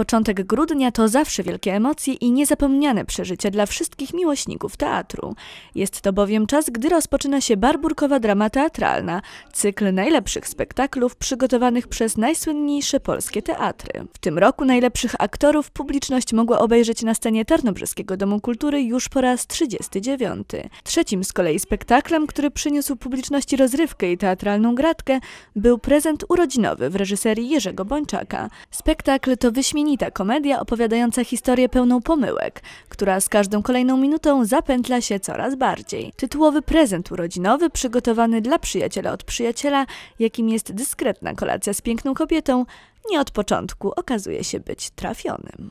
Początek grudnia to zawsze wielkie emocje i niezapomniane przeżycie dla wszystkich miłośników teatru. Jest to bowiem czas, gdy rozpoczyna się Barburkowa Drama Teatralna, cykl najlepszych spektaklów przygotowanych przez najsłynniejsze polskie teatry. W tym roku najlepszych aktorów publiczność mogła obejrzeć na scenie Tarnobrzeskiego Domu Kultury już po raz 39. Trzecim z kolei spektaklem, który przyniósł publiczności rozrywkę i teatralną gratkę, był prezent urodzinowy w reżyserii Jerzego Bończaka. Spektakl to wyśmienita komedia opowiadająca historię pełną pomyłek, która z każdą kolejną minutą zapętla się coraz bardziej. Tytułowy prezent urodzinowy przygotowany dla przyjaciela od przyjaciela, jakim jest dyskretna kolacja z piękną kobietą, nie od początku okazuje się być trafionym.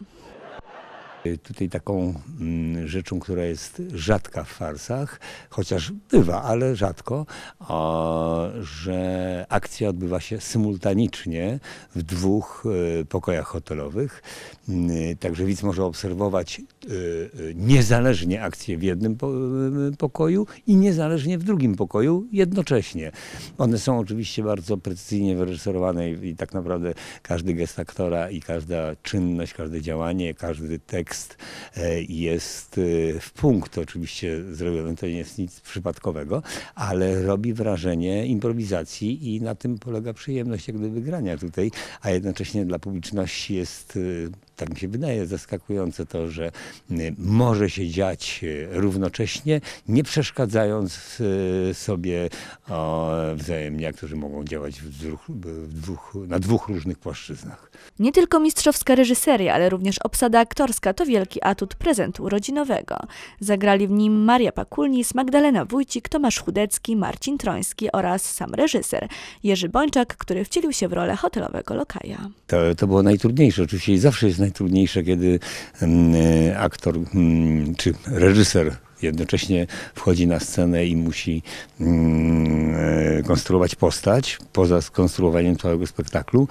Tutaj taką mm, rzeczą, która jest rzadka w farsach, chociaż bywa, ale rzadko, że akcja odbywa się symultanicznie w dwóch e, pokojach hotelowych. Mm, Także widz może obserwować niezależnie akcję w jednym po- pokoju i niezależnie w drugim pokoju jednocześnie. One są oczywiście bardzo precyzyjnie wyreżyserowane i tak naprawdę każdy gest aktora i każda czynność, każde działanie, każdy tekst e, jest e, w punkt oczywiście zrobiony. To nie jest nic przypadkowego, ale robi wrażenie improwizacji i na tym polega przyjemność jak gdyby grania tutaj, a jednocześnie dla publiczności jest e, tak mi się wydaje, zaskakujące to, że może się dziać równocześnie, nie przeszkadzając sobie wzajemnie, którzy mogą działać w dwóch, w dwóch, na dwóch różnych płaszczyznach. Nie tylko mistrzowska reżyseria, ale również obsada aktorska to wielki atut prezentu urodzinowego. Zagrali w nim Maria Pakulnis, Magdalena Wójcik, Tomasz Chudecki, Marcin Troński oraz sam reżyser Jerzy Bończak, który wcielił się w rolę hotelowego lokaja. To, to było najtrudniejsze. Oczywiście i zawsze jest najtrudniejsze, kiedy mm, aktor mm, czy reżyser jednocześnie wchodzi na scenę i musi mm, e, konstruować postać poza skonstruowaniem całego spektaklu.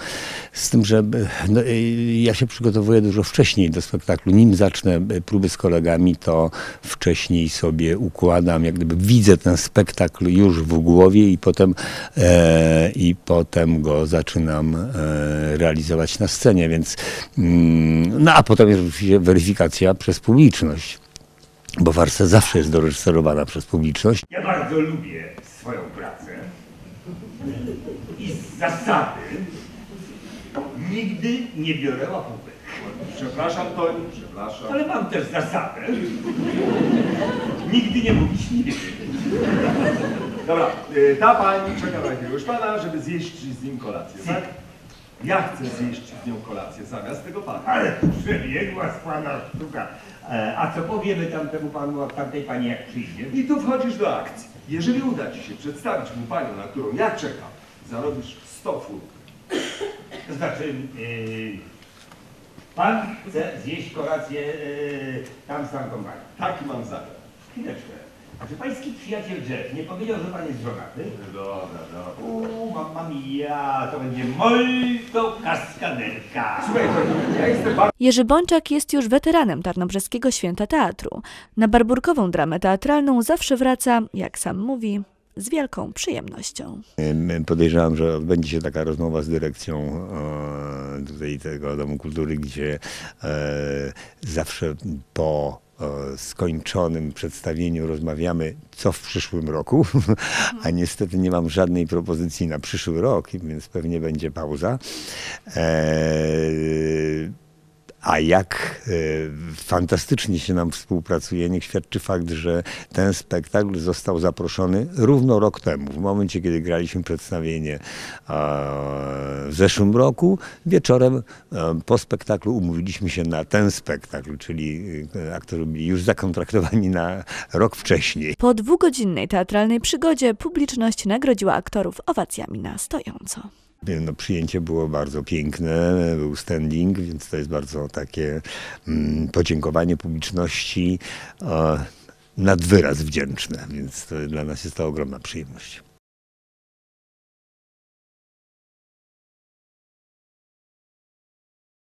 Z tym, że e, no, e, ja się przygotowuję dużo wcześniej do spektaklu. Nim zacznę próby z kolegami, to wcześniej sobie układam, jak gdyby widzę ten spektakl już w głowie i potem, e, i potem go zaczynam e, realizować na scenie, więc mm, no a potem jest weryfikacja przez publiczność. Bo farsa zawsze jest doreżyserowana przez publiczność. Ja bardzo lubię swoją pracę i z zasady nigdy nie biorę łapówek. Przepraszam, Toni, przepraszam. Ale mam też zasadę nigdy nie mówić nie wiem. Dobra, y, ta pani czeka na jakiegoś pana, żeby zjeść z nim kolację, tak? Ja chcę zjeść z nią kolację zamiast tego pana. Ale przebiegła z pana sztuka. E, A co powiemy tamtemu panu, a tamtej pani jak przyjdzie? I tu wchodzisz do akcji. Jeżeli uda ci się przedstawić mu panią, na którą ja czekam, zarobisz 100 fur. To znaczy, e, pan chce zjeść kolację e, tam z tamtą panią. Taki mam zamiar. Chwileczkę. A czy pański przyjaciel Jeff nie powiedział, że pan jest żonaty? Dobra, dobra. Uuu, mamma mia, to będzie molto kaskaderka. Słuchaj, Toni, ja jestem bardzo... Jerzy Bończak jest już weteranem Tarnobrzeskiego Święta Teatru. Na barburkową dramę teatralną zawsze wraca, jak sam mówi, z wielką przyjemnością. Em, Podejrzewam, że odbędzie się taka rozmowa z dyrekcją e, tutaj tego Domu Kultury, gdzie e, zawsze po e, skończonym przedstawieniu rozmawiamy, co w przyszłym roku, a niestety nie mam żadnej propozycji na przyszły rok, więc pewnie będzie pauza. E, a jak e, fantastycznie się nam współpracuje, niech świadczy fakt, że ten spektakl został zaproszony równo rok temu. W momencie, kiedy graliśmy przedstawienie w zeszłym roku, wieczorem e, po spektaklu umówiliśmy się na ten spektakl, czyli e, aktorzy byli już zakontraktowani na rok wcześniej. Po dwugodzinnej teatralnej przygodzie publiczność nagrodziła aktorów owacjami na stojąco. No, przyjęcie było bardzo piękne, był standing, więc to jest bardzo takie mm, podziękowanie publiczności e, nad wyraz wdzięczne, więc to dla nas jest to ogromna przyjemność.